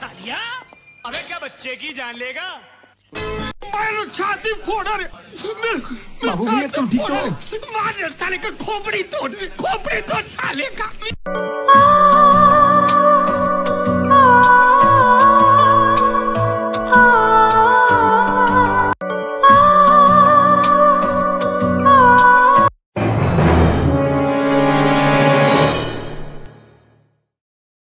छालिया अबे क्या बच्चे की जान लेगा? छाती फोड़ रे बाबू भैया तुम ठीक हो? मार साले का खोपड़ी तोड़ खोपड़ी तोड़ साले का।